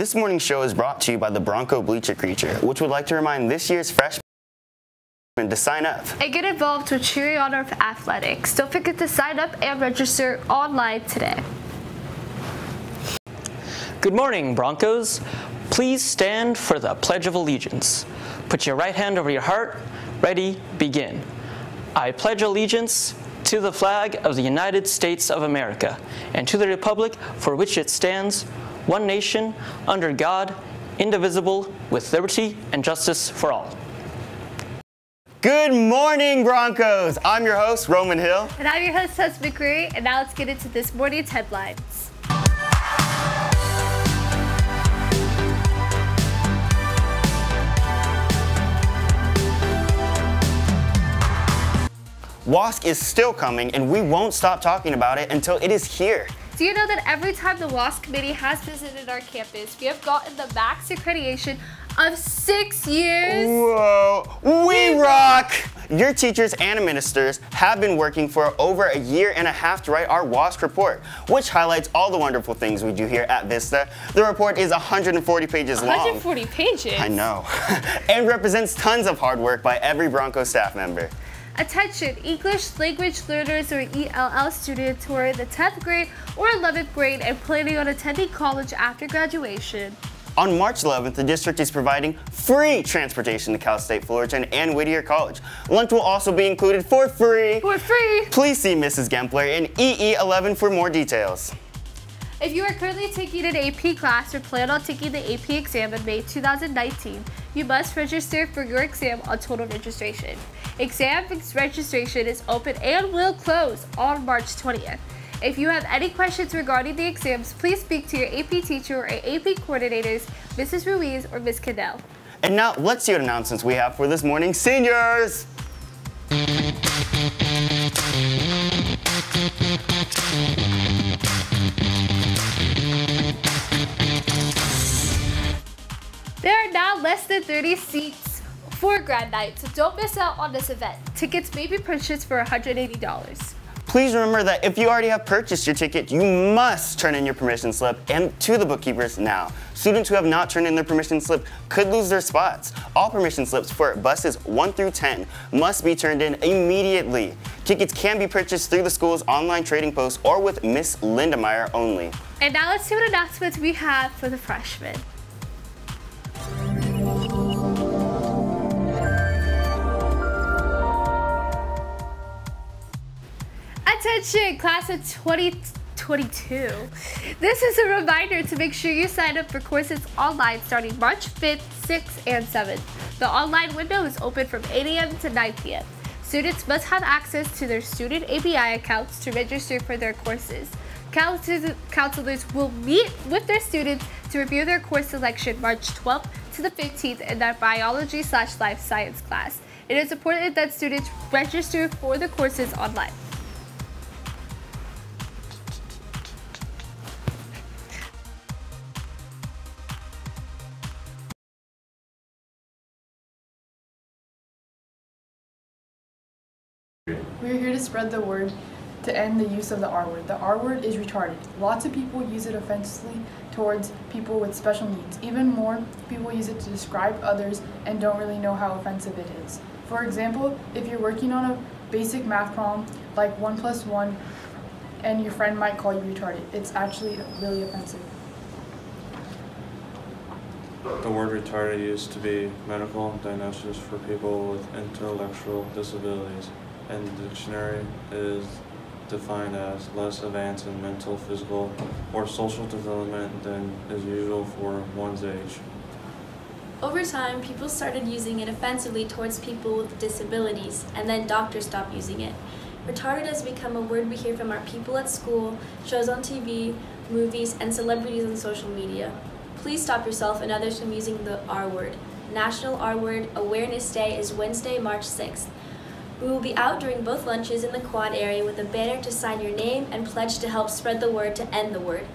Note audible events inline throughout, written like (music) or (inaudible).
This morning's show is brought to you by the Bronco Bleacher Creature, which would like to remind this year's freshmen to sign up. And get involved with cheering honor of athletics. Don't forget to sign up and register online today. Good morning, Broncos. Please stand for the Pledge of Allegiance. Put your right hand over your heart. Ready, begin. I pledge allegiance to the flag of the United States of America and to the republic for which it stands, one nation, under God, indivisible, with liberty and justice for all. Good morning, Broncos. I'm your host, Roman Hill. And I'm your host, Tess McCree, and now let's get into this morning's headlines. WASC is still coming, and we won't stop talking about it until it is here. Do you know that every time the WASC committee has visited our campus, we have gotten the max accreditation of six years? Whoa, we rock! Your teachers and ministers have been working for over a year and a half to write our WASC report, which highlights all the wonderful things we do here at Vista. The report is 140 pages long. 140 pages? I know. (laughs) and represents tons of hard work by every Bronco staff member. Attention, English language learners or ELL students who are in the 10th grade or 11th grade and planning on attending college after graduation. On March 11th, the district is providing free transportation to Cal State Fullerton and Whittier College. Lunch will also be included for free. For free! Please see Mrs. Gempler in EE11 for more details. If you are currently taking an AP class or plan on taking the AP exam in May 2019, you must register for your exam on total registration. Exam registration is open and will close on March 20th. If you have any questions regarding the exams, please speak to your AP teacher or AP coordinators, Mrs. Ruiz or Ms. Cadell. And now let's see what announcements we have for this morning. Seniors! There are now less than 30 seats for grad night, so don't miss out on this event. Tickets may be purchased for $180. Please remember that if you already have purchased your ticket, you must turn in your permission slip and to the bookkeepers now. Students who have not turned in their permission slip could lose their spots. All permission slips for buses 1 through 10 must be turned in immediately. Tickets can be purchased through the school's online trading post or with Miss Lindemeyer only. And now let's see what announcements we have for the freshmen. Attention, class of 2022. This is a reminder to make sure you sign up for courses online starting March 5th, 6th, and 7th. The online window is open from 8 a.m. to 9 p.m. Students must have access to their student API accounts to register for their courses. Counselors will meet with their students to review their course selection March 12th to the 15th in their biology slash life science class. It is important that students register for the courses online. We are here to spread the word to end the use of the R word. The R word is retarded. Lots of people use it offensively towards people with special needs. Even more people use it to describe others and don't really know how offensive it is. For example, if you're working on a basic math problem like 1 plus 1 and your friend might call you retarded, it's actually really offensive. The word retarded used to be medical diagnosis for people with intellectual disabilities and the dictionary is defined as less advanced in mental, physical, or social development than is usual for one's age. Over time, people started using it offensively towards people with disabilities, and then doctors stopped using it. Retarded has become a word we hear from our people at school, shows on TV, movies, and celebrities on social media. Please stop yourself and others from using the R word. National R Word Awareness Day is Wednesday, March 6th. We will be out during both lunches in the quad area with a banner to sign your name and pledge to help spread the word to end the word.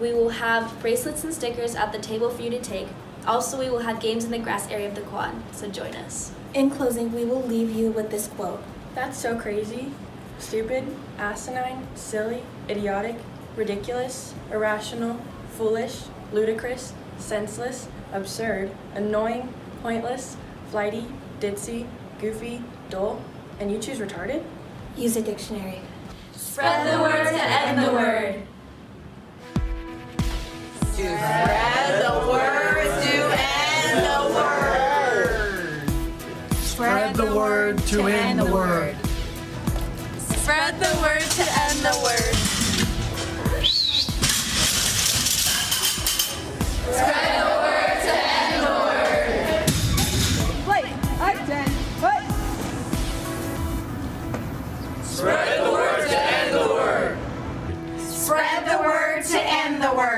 We will have bracelets and stickers at the table for you to take. Also, we will have games in the grass area of the quad, so join us. In closing, we will leave you with this quote. That's so crazy, stupid, asinine, silly, idiotic, ridiculous, irrational, foolish, ludicrous, senseless, absurd, annoying, pointless, flighty, ditzy, goofy, dull, and you choose retarded? Use a dictionary. Spread the word to end the word. Spread the word to end the word. Spread the word to end the word.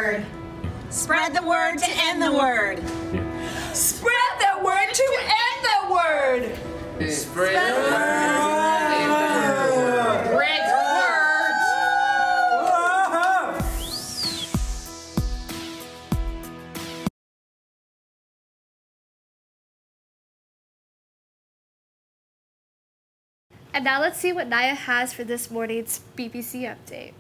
Word. Spread the word to end the word. Spread the word to end the word. Spread the word. And now let's see what Naya has for this morning's BBC update.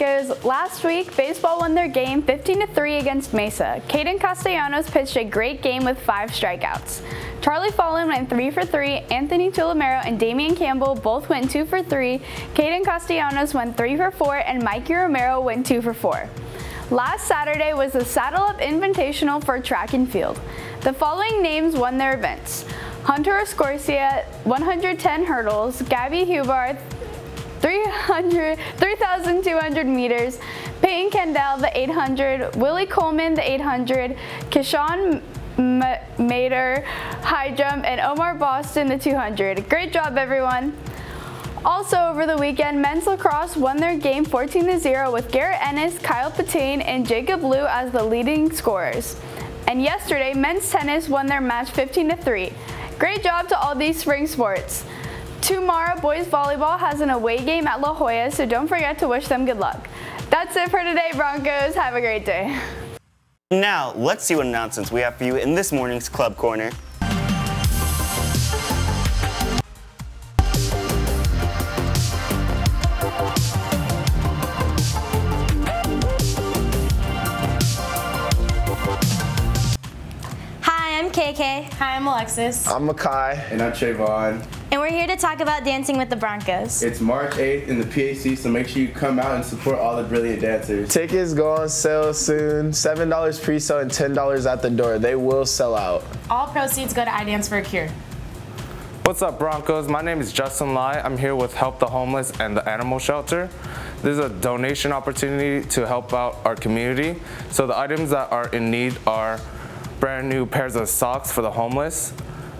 Last week, baseball won their game 15 3 against Mesa. Caden Castellanos pitched a great game with five strikeouts. Charlie Fallon went 3 for 3, Anthony Tulamero and Damian Campbell both went 2 for 3, Caden Castellanos went 3 for 4, and Mikey Romero went 2 for 4. Last Saturday was the Saddle Up Invitational for track and field. The following names won their events. Hunter Escorcia, 110 hurdles, Gabby Hubbard, 300, 3,200 meters, Peyton Kendall, the 800, Willie Coleman, the 800, Kishan Mater, high jump, and Omar Boston, the 200. Great job, everyone. Also, over the weekend, men's lacrosse won their game 14 0 with Garrett Ennis, Kyle Patane, and Jacob Liu as the leading scorers. And yesterday, men's tennis won their match 15 3. Great job to all these spring sports. Tomorrow, boys volleyball has an away game at La Jolla, so don't forget to wish them good luck. That's it for today, Broncos. Have a great day. Now, let's see what announcements we have for you in this morning's Club Corner. Hi, I'm Alexis. I'm Makai. And I'm Trayvon. And we're here to talk about dancing with the Broncos. It's March 8th in the PAC, so make sure you come out and support all the brilliant dancers. Tickets go on sale soon. $7 pre-sale and $10 at the door. They will sell out. All proceeds go to iDance for a Cure. What's up, Broncos? My name is Justin Lai. I'm here with Help the Homeless and the Animal Shelter. This is a donation opportunity to help out our community. So the items that are in need are brand new pairs of socks for the homeless,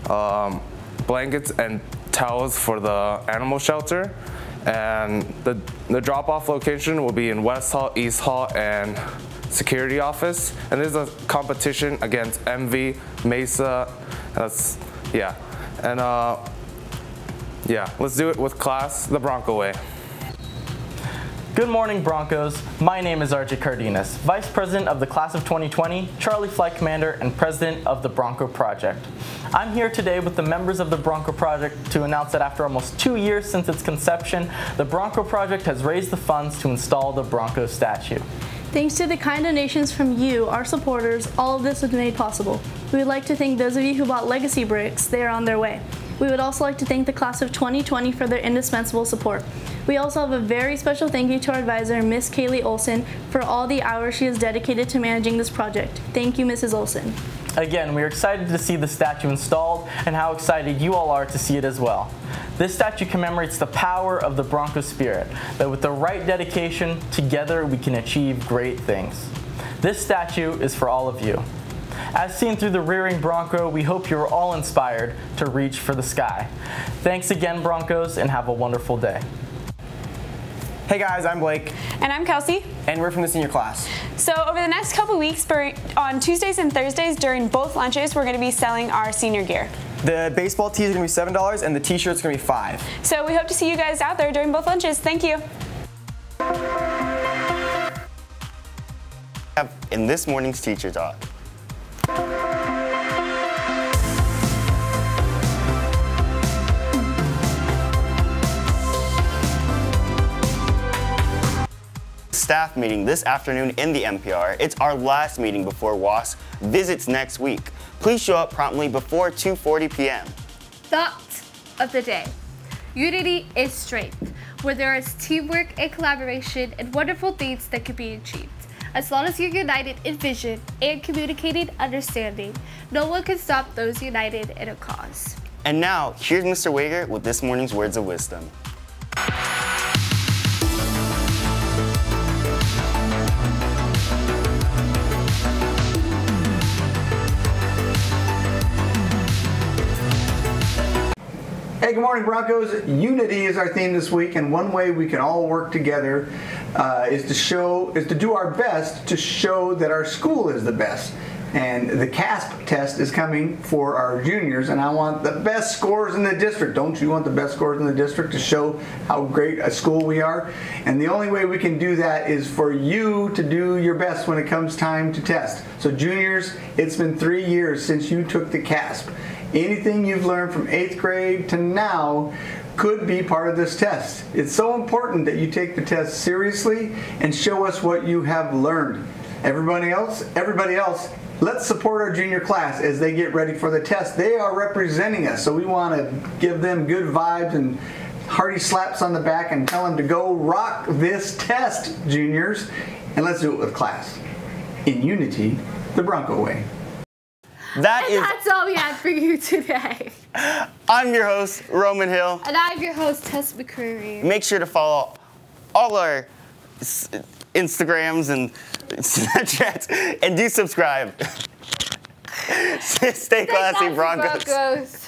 um, blankets and towels for the animal shelter, and the, the drop-off location will be in West Hall, East Hall, and security office. And this is a competition against MV, Mesa, that's, yeah. And uh, yeah, let's do it with class the Bronco way. Good morning, Broncos. My name is RJ Cardenas, Vice President of the Class of 2020, Charlie Flight Commander, and President of the Bronco Project. I'm here today with the members of the Bronco Project to announce that after almost two years since its conception, the Bronco Project has raised the funds to install the Bronco statue. Thanks to the kind donations from you, our supporters, all of this was made possible. We would like to thank those of you who bought legacy bricks. They are on their way. We would also like to thank the class of 2020 for their indispensable support. We also have a very special thank you to our advisor, Miss Kaylee Olson, for all the hours she has dedicated to managing this project. Thank you, Mrs. Olson. Again, we are excited to see the statue installed and how excited you all are to see it as well. This statue commemorates the power of the Bronco spirit, that with the right dedication, together we can achieve great things. This statue is for all of you. As seen through the rearing Bronco, we hope you're all inspired to reach for the sky. Thanks again, Broncos, and have a wonderful day. Hey guys, I'm Blake. And I'm Kelsey. And we're from the senior class. So over the next couple weeks, on Tuesdays and Thursdays during both lunches, we're going to be selling our senior gear. The baseball tees are going to be $7 and the t-shirts are going to be 5 So we hope to see you guys out there during both lunches. Thank you. In this morning's Teacher Talk. Staff meeting this afternoon in the MPR. It's our last meeting before WASC visits next week. Please show up promptly before 2.40 p.m. Thought of the day. Unity is strength, where there is teamwork and collaboration and wonderful things that can be achieved. As long as you're united in vision and communicating understanding, no one can stop those united in a cause. And now, here's Mr. Wager with this morning's words of wisdom. Hey, good morning, Broncos. Unity is our theme this week, and one way we can all work together uh, is to show, is to do our best to show that our school is the best. And the CAASPP test is coming for our juniors, and I want the best scores in the district. Don't you want the best scores in the district to show how great a school we are? And the only way we can do that is for you to do your best when it comes time to test. So, juniors, it's been three years since you took the CAASPP. Anything you've learned from eighth grade to now could be part of this test. It's so important that you take the test seriously and show us what you have learned. Everybody else, everybody else, let's support our junior class as they get ready for the test. They are representing us, so we want to give them good vibes and hearty slaps on the back and tell them to go rock this test, juniors. And let's do it with class. In unity, the Bronco way. That and is- that's all we have for you today. (laughs) I'm your host, Roman Hill. And I'm your host, Tess McCreary. Make sure to follow all our Instagrams and Snapchats and do subscribe. (laughs) Stay classy, Broncos. Broncos.